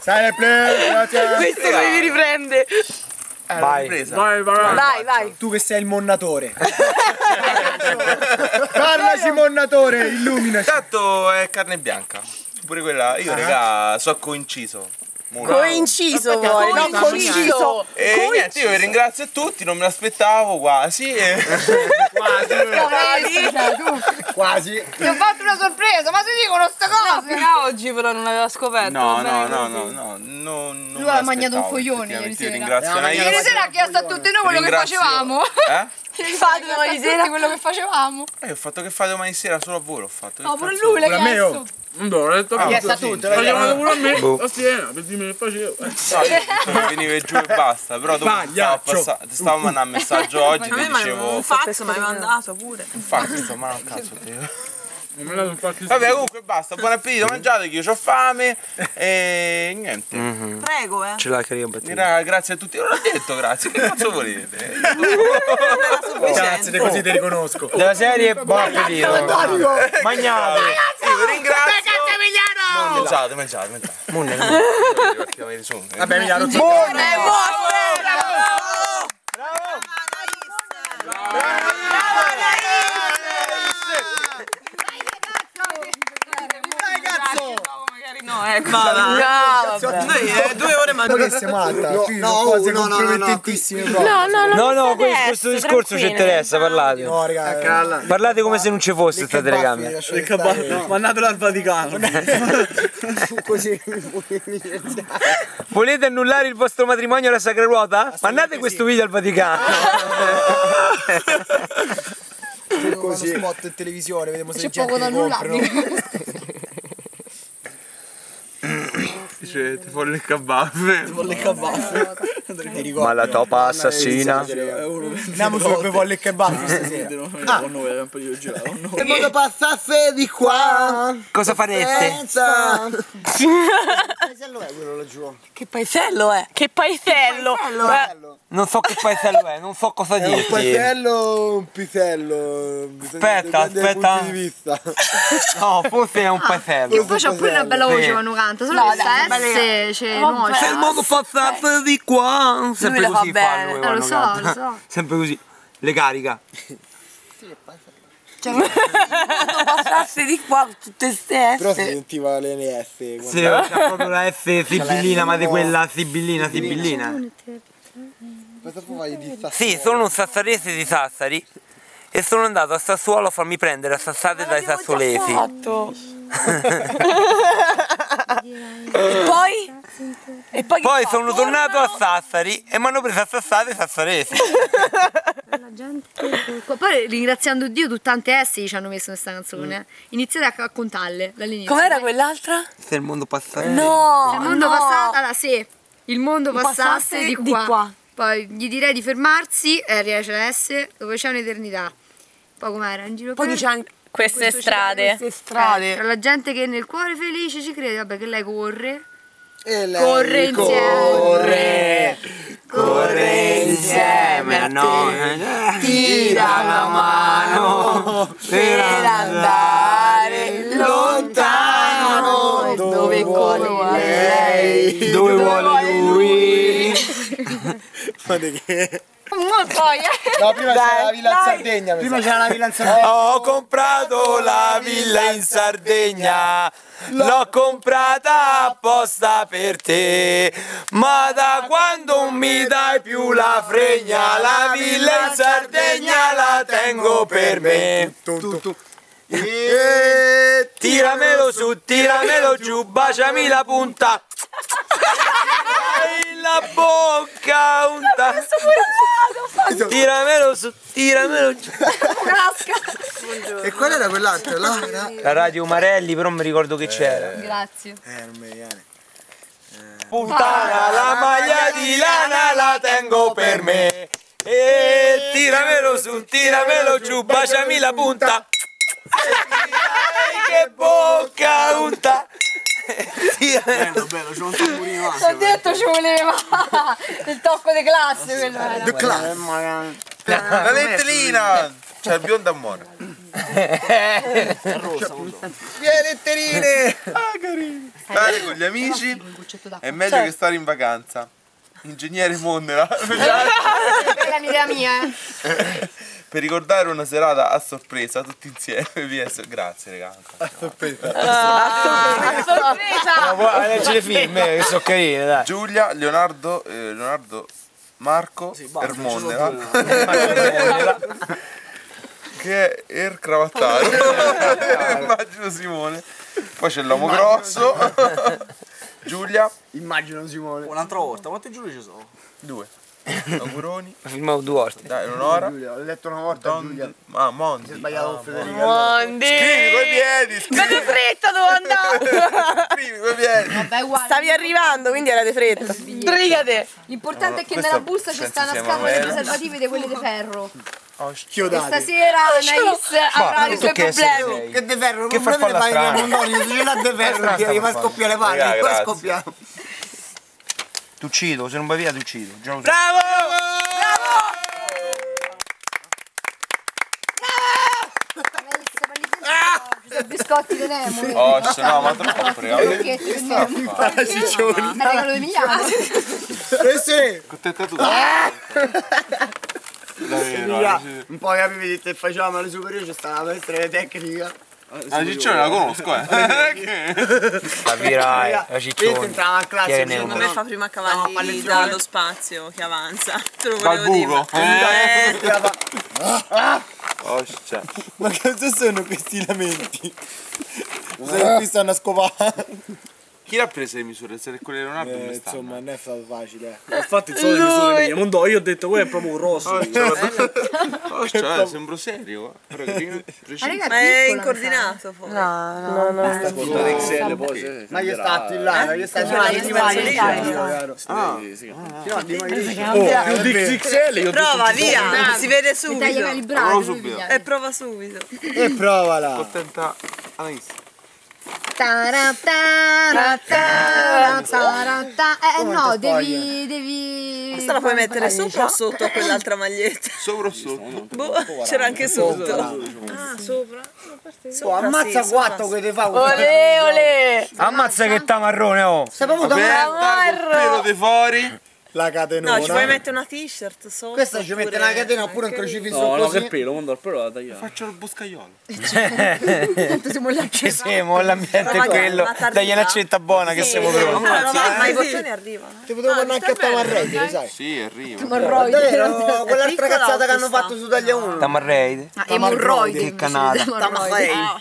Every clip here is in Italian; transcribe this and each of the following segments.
Sempre, grazie. Questo poi mi riprende. Vai. Vai, vai. Vai, vai. Tu che sei il monnatore. Parlaci monnatore, illuminaci. Tanto è carne bianca. Pure quella, io raga, so coinciso. Molto. Coinciso vuoi, non conciso. E niente, io vi ringrazio a tutti, non me l'aspettavo quasi. E... Quasi. Ti ho fatto una sorpresa, ma si dicono queste cose? A oggi però non aveva scoperto. No, no, no, no, no, no, non Lui ha mangiato un coglione ieri sera. ringrazio Naia. Ieri sera ha chiesto a tutti noi quello che facevamo. Eh? Fate domani chiesto sera? quello che facevamo. Eh, ho fatto che fate domani sera solo a voi, ho fatto. No, pure lui l'ha a me, chiesto. oh. No, l'ho detto Ah, Chiesto a sì. tutti. Facevano pure a me, Boh. a Siena, per dirmi che facevo. No, io venivo giù e basta, però dopo ti stavo, ti stavo mandando un messaggio oggi, ti dicevo un fax mi hai mandato pure. un fax, ma un cazzo te. Non me l'ha fatto Vabbè, comunque basta, buon appetito, mangiate che io ho fame e niente. Prego, eh. Ce l'ha batteria. Gra- grazie a tutti, non l'ho detto grazie, che cazzo volete? Grazie, così ti riconosco. Della serie buon appetito. Magnate. Io ringrazio. Mangiate, mangiate, mangiate. Munne. Vabbè, mi hanno No, ecco. Noi eh, due ore Ma che sei matta? Qui sono cose compromettentissime proprio. No, no, non No, mi no, interessa, questo discorso ci interessa, parlate. No, raga. Parlate come se non ci fosse sta telecamera. Mandatelo al Vaticano. Così. Volete annullare il vostro matrimonio alla Sacra Ruota? Mandate questo video al Vaticano. Così. spot in televisione, vediamo se C'è poco da annullare. Dice, ti voglio il kebab. Ti ricordi? Ma la topa assassina. Andiamo su due volle kebab stasera. Se modo passasse di qua Cosa fareste? senza paesello è quello laggiù Che paesello è? Che paesello. paesello Non so che paesello è, non so cosa è un paesello o un pisello Bisogna Aspetta, aspetta. punti di vista No, forse è un Che paesello. poi c'ha pure una bella voce Sì. quando canta, solo No, che S, Oh, no, beh. Se il mondo passasse di qua. Sempre fa così fa bene. lui Eh, lo so, canta. lo so. Sempre così. Le carica. Cioè, quando passasse di qua tutte ste però si S. sentiva l'NS Sì, quando- c'ha proprio la F sibillina, ma di quella sibillina, sibillina. Può fare di sta Sì, sono un sassarese di Sassari e sono andato a Sassuolo a farmi prendere a sassate dai sassolesi. E poi? E poi, che Poi fa? sono tornato a Sassari e mi hanno preso a sassate sassaresi. la gente... Poi ringraziando Dio tu tante S ci hanno messo in questa canzone. Iniziate a raccontarle dall'inizio. Com'era quell'altra? Se il mondo passasse. No! Se il mondo no. passasse, allora se il mondo passasse, passasse di, di qua, qua. Poi gli direi di fermarsi e arriva c'è la S dove c'è un'eternità. Poi com'era? In giro Poi per dice anche Queste strade. queste Eh, strade. tra la gente che nel cuore felice ci crede, vabbè che lei corre. e lei Corre insieme. corre Corre insieme a noi. Tira la mano per andare lontano dove vuole lei. dove vuole lui. Guarda che poi, No, prima c'era la villa in Sardegna. Prima c'era la villa in Sardegna. Ho comprato la villa in Sardegna, l'ho comprata apposta per te, ma da quando non mi dai più la fregna, la villa in Sardegna la tengo per me. e Tiramelo su, tiramelo giù, baciami la punta. La bocca unta. Tiramelo su, tiramelo giù. e qual era quell'altro là? Era- La radio Marelli, però mi ricordo che c'era. grazie. eh non mi viene Puttana, la maglia di lana la tengo per me. E tiramelo su, tiramelo giù, baciami la punta. Che bocca unta. Tiramelo bello c'è un tamburino Ho detto ci voleva il tocco di classe quello era. The Class La letterina! C'è il biondo a Mora. Via letterine! Stare con gli amici è meglio che stare in vacanza. Ingegnere Mondela. È l'idea mia, eh. Per ricordare una serata a sorpresa tutti insieme. PS. Grazie, raga. Ma vuoi leggere i film eh, che sono carini, dai. Giulia, Leonardo, eh, Leonardo Marco Ermondela. che è Er Cravattaro. Immagino Simone. Poi c'è l'uomo grosso. Giulia, Immagino Simone. Un'altra volta, quante giurie ci sono? due. Auguroni. Filmavo due ospiti. Dai, Eleonora. Giulia, ho letto una volta Giulia. Don... Ah, Mondi. Sbagliato con Federica. Mondi! Scrivi coi piedi, scrivi, Avete fretta, devo andare! scrivi coi piedi. Vabbè. Stavi arrivando, quindi era di fretta. Brigate! L'importante è che nella busta c'è penso sta una scatola di preservativi di quelle di ferro. E Chiodati. stasera Anaïs avrà i suoi che problemi. Che de ferro, Che non fare la strada? se ce l'ha de ferro, ti fa scoppiare le palle, poi scoppiamo. Ti uccido, se non vai via ti uccido. Già lo so. Sono biscotti di Nemo. Oh, se no, ma troppo, di Nemo. È regalo di. Eh sì, Contenta tu. Giulia, un po' capivi di te facciamo alle superiori, c'è stata la maestra di tecnica. La ciccione la conosco, eh. Capirai, la Vedi, ciccione. entrava in Chi è classe, secondo me fa prima No, cavalli pallettone. dallo spazio che avanza. Te lo Dal volevo dire. buco. Eh, Oh, c'è. Ma cosa sono questi lamenti? Se qui stanno a scopare. Chi l'ha prese le misure? Se quelle Leonardo come stanno? insomma, non è stato facile. Infatti sono le misure mie. Mondo, io ho detto, quello è proprio un rosso. Oh, cioè, sembro serio. eh. Ma è incoordinato poi. No, no, no. Portate XL poi. se- Ma io sta a là, io sta a Vai, là, io. No, dimagrisci. Oh, più di XL io ho detto Prova, via! Si vede subito. E prova subito. E provala. Contenta Anaïs. Eh no, Quante devi, devi... Questa la puoi mettere sopra o sotto a quell'altra maglietta? Sopra o sotto? Boh, c'era anche sotto. Ah, sopra? Oh, Sopra, ammazza sì, quattro che ti fa Ole, ole! Ammazza che sta marrone, oh! Proprio da Aperta, col pelo di fuori. La catenona. No, ci puoi mettere una t-shirt sopra. Questa ci mette una catena oppure un crocifisso No, no, così. che pelo, mondo al pelo la tagliare. Faccio il boscaiolo. Tanto siamo là Ci siamo, l'ambiente è quello. tardiva. Dagli una cetta buona che siamo pronti. Ah, no, ma i bottoni arrivano. Ti potevo mandare anche a Tamarretti, lo sai? Sì, arriva. Davvero, quell'altra cazzata che hanno fatto su Taglia 1. Tamarreide. Ah, emorroidi. Che canata.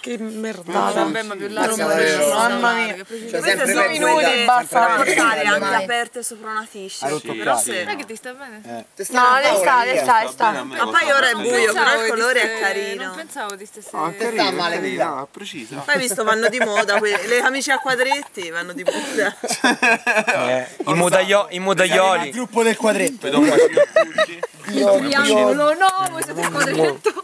Che merdata. Mamma mia. Queste sono minuti, basta portare anche aperte sopra una t-shirt. Rotto Però che ti sta bene? Ti No, sta le sta, le sta, le sta. Ma poi ora è buio, però il colore è carino. Non pensavo di stesse... Ah, sta carino, male, carino, ah, preciso. Poi hai visto vanno di moda, le camicie a quadretti vanno di moda. Eh, I mudaio- i Il gruppo del quadretto. Signor Pucci. Triangolo, no, voi siete quadretto.